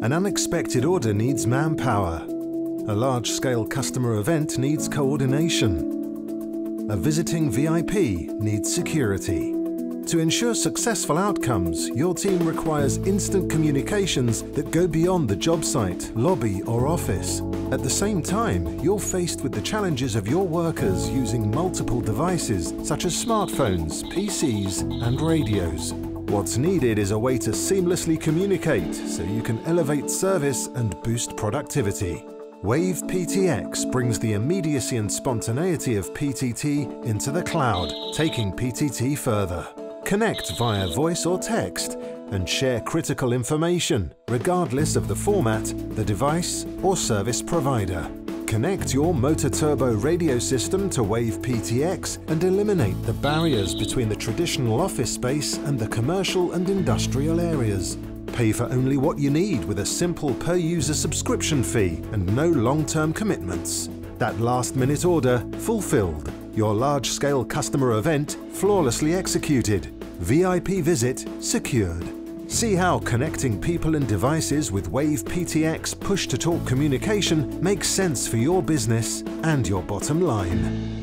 An unexpected order needs manpower. A large-scale customer event needs coordination. A visiting VIP needs security. To ensure successful outcomes, your team requires instant communications that go beyond the job site, lobby or office. At the same time, you're faced with the challenges of your workers using multiple devices such as smartphones, PCs and radios. What's needed is a way to seamlessly communicate so you can elevate service and boost productivity. Wave PTX brings the immediacy and spontaneity of PTT into the cloud, taking PTT further. Connect via voice or text and share critical information, regardless of the format, the device or service provider. Connect your MOTOTRBO radio system to Wave PTX and eliminate the barriers between the traditional office space and the commercial and industrial areas. Pay for only what you need with a simple per-user subscription fee and no long-term commitments. That last-minute order fulfilled. Your large-scale customer event flawlessly executed. VIP visit secured. See how connecting people and devices with Wave PTX push-to-talk communication makes sense for your business and your bottom line.